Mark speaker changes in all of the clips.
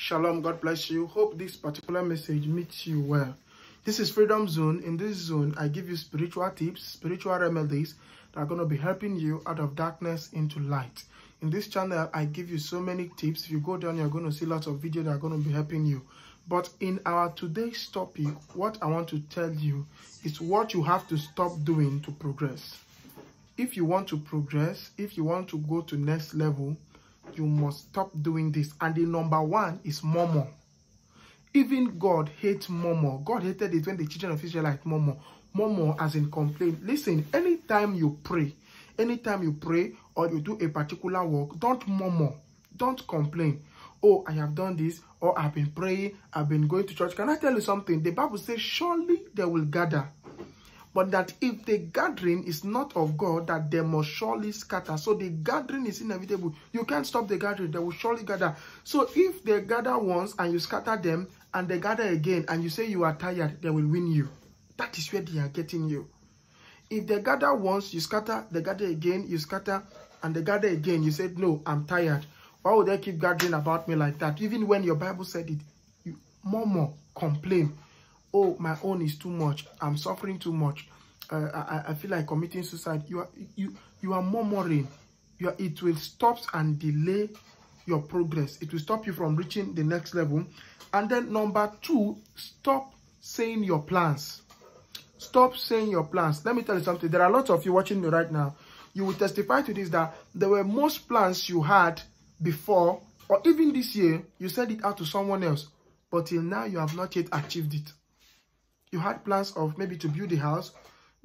Speaker 1: Shalom, God bless you. Hope this particular message meets you well. This is Freedom Zone. In this zone, I give you spiritual tips, spiritual remedies that are going to be helping you out of darkness into light. In this channel, I give you so many tips. If you go down, you're going to see lots of videos that are going to be helping you. But in our today's topic, what I want to tell you is what you have to stop doing to progress. If you want to progress, if you want to go to next level, you must stop doing this. And the number one is murmur. Even God hates murmur. God hated it when the children of Israel like murmur. Murmur as in complain. Listen, anytime you pray, anytime you pray or you do a particular work, don't murmur. Don't complain. Oh, I have done this, or I've been praying, I've been going to church. Can I tell you something? The Bible says, surely they will gather but that if the gathering is not of God, that they must surely scatter. So the gathering is inevitable. You can't stop the gathering. They will surely gather. So if they gather once and you scatter them, and they gather again, and you say you are tired, they will win you. That is where they are getting you. If they gather once, you scatter, they gather again, you scatter, and they gather again, you said, no, I'm tired. Why would they keep gathering about me like that? Even when your Bible said it, you murmur, complain oh my own is too much. I'm suffering too much. Uh, I, I feel like committing suicide. You are you you are murmuring. You are, it will stop and delay your progress. It will stop you from reaching the next level. And then number two stop saying your plans. Stop saying your plans. Let me tell you something. There are lots of you watching me right now. You will testify to this that there were most plans you had before or even this year you said it out to someone else but till now you have not yet achieved it you had plans of maybe to build a house,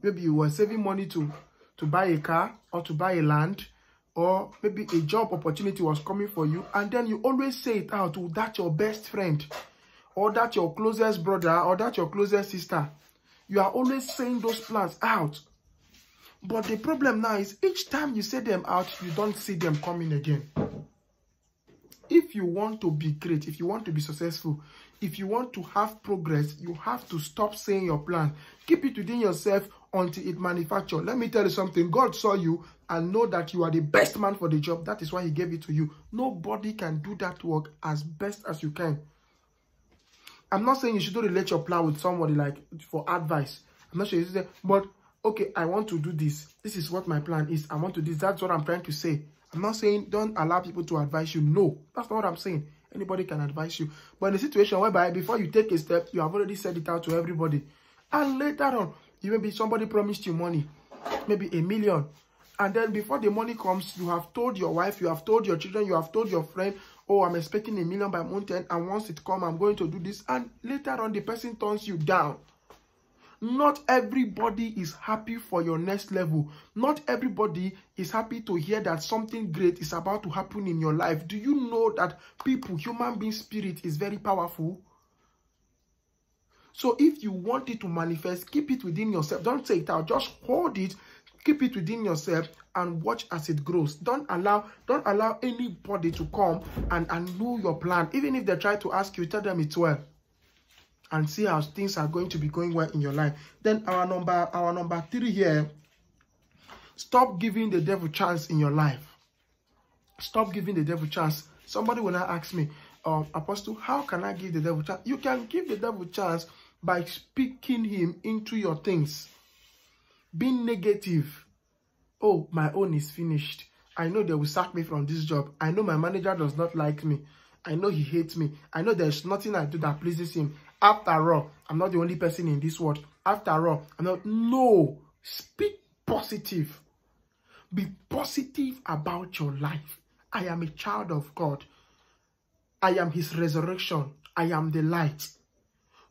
Speaker 1: maybe you were saving money to, to buy a car or to buy a land, or maybe a job opportunity was coming for you, and then you always say it out oh, to that your best friend, or that your closest brother, or that your closest sister. You are always saying those plans out. But the problem now is each time you say them out, you don't see them coming again. If you want to be great, if you want to be successful, if you want to have progress, you have to stop saying your plan. Keep it within yourself until it manufacture. Let me tell you something. God saw you and know that you are the best man for the job. That is why he gave it to you. Nobody can do that work as best as you can. I'm not saying you should relate your plan with somebody like for advice. I'm not sure you say, but okay, I want to do this. This is what my plan is. I want to do this. That's what I'm trying to say. I'm not saying don't allow people to advise you. No, that's not what I'm saying. Anybody can advise you. But in a situation whereby before you take a step, you have already said it out to everybody. And later on, you maybe somebody promised you money, maybe a million. And then before the money comes, you have told your wife, you have told your children, you have told your friend, oh, I'm expecting a million by month end. And once it comes, I'm going to do this. And later on, the person turns you down. Not everybody is happy for your next level. Not everybody is happy to hear that something great is about to happen in your life. Do you know that people, human being spirit is very powerful? So if you want it to manifest, keep it within yourself. Don't take it out. Just hold it, keep it within yourself and watch as it grows. Don't allow don't allow anybody to come and, and know your plan. Even if they try to ask you, tell them it's well and see how things are going to be going well in your life. Then our number, our number three here, stop giving the devil chance in your life. Stop giving the devil chance. Somebody will now ask me, um, Apostle, how can I give the devil chance? You can give the devil chance by speaking him into your things. Being negative. Oh, my own is finished. I know they will sack me from this job. I know my manager does not like me. I know he hates me. I know there's nothing I do that pleases him. After all, I'm not the only person in this world. After all, I'm not. No. Speak positive. Be positive about your life. I am a child of God. I am his resurrection. I am the light.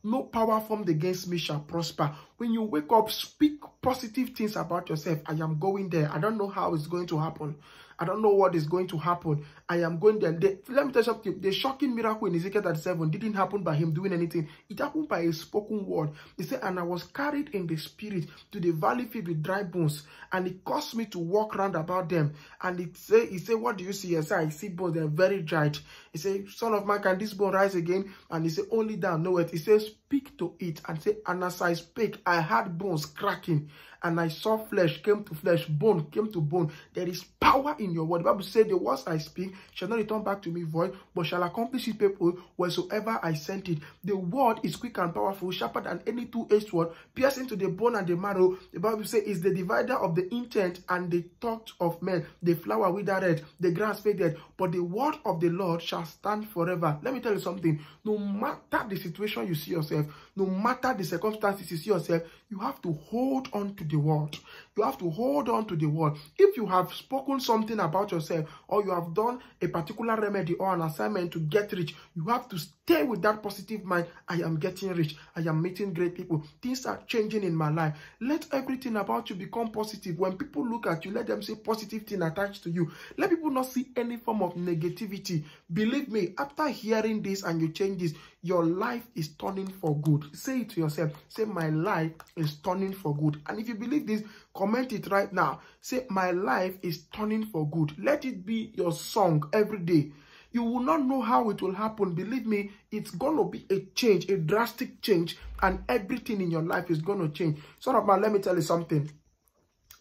Speaker 1: No power formed against me shall prosper. When you wake up, speak positive things about yourself. I am going there. I don't know how it's going to happen. I don't know what is going to happen. I am going there. The, let me tell you something. The shocking miracle in Ezekiel 37 didn't happen by him doing anything. It happened by a spoken word. He said, and I was carried in the spirit to the valley filled with dry bones. And it caused me to walk round about them. And it say, he said, what do you see? Yes, I see bones. They're very dried. He said, son of man, can this bone rise again? And he said, only thou know it. He says, speak to it and say, and as I spake, I had bones cracking and I saw flesh came to flesh, bone came to bone. There is power in your word. The Bible says, The words I speak shall not return back to me void, but shall accomplish it people wheresoever I sent it. The word is quick and powerful, sharper than any two-edged sword, piercing to the bone and the marrow. The Bible says, is the divider of the intent and the thought of men. The flower withered, the grass faded, but the word of the Lord shall stand forever. Let me tell you something. No matter the situation you see yourself, no matter the circumstances you see yourself, you have to hold on to the word. You have to hold on to the word. If you have spoken something about yourself or you have done a particular remedy or an assignment to get rich, you have to stay with that positive mind. I am getting rich. I am meeting great people. Things are changing in my life. Let everything about you become positive. When people look at you, let them see positive thing attached to you. Let people not see any form of negativity. Believe me, after hearing this and you change this, your life is turning for good. Say it to yourself. Say, my life is turning for good. And if you believe this, comment it right now. Say, my life is turning for good. Let it be your song every day. You will not know how it will happen. Believe me, it's going to be a change, a drastic change, and everything in your life is going to change. Son of man, let me tell you something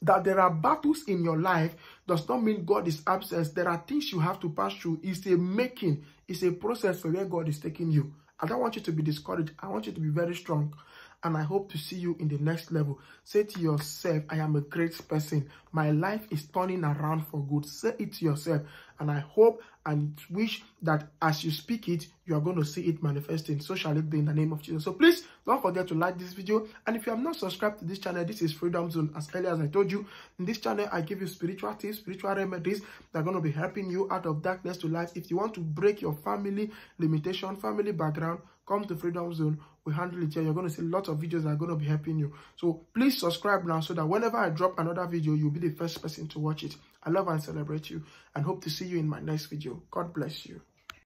Speaker 1: that there are battles in your life does not mean God is absent. There are things you have to pass through. It's a making. It's a process for where God is taking you. I don't want you to be discouraged. I want you to be very strong. And I hope to see you in the next level. Say to yourself, I am a great person. My life is turning around for good. Say it to yourself. And I hope and wish that as you speak it, you are going to see it manifesting. So shall it be in the name of Jesus. So please don't forget to like this video. And if you have not subscribed to this channel, this is Freedom Zone. As earlier as I told you, in this channel, I give you spiritual tips, spiritual remedies that are going to be helping you out of darkness to light. If you want to break your family limitation, family background, come to Freedom Zone. We handle it here. You're going to see lots of videos that are going to be helping you. So please subscribe now so that whenever I drop another video, you'll be the first person to watch it. I love and celebrate you and hope to see you in my next video. God bless you.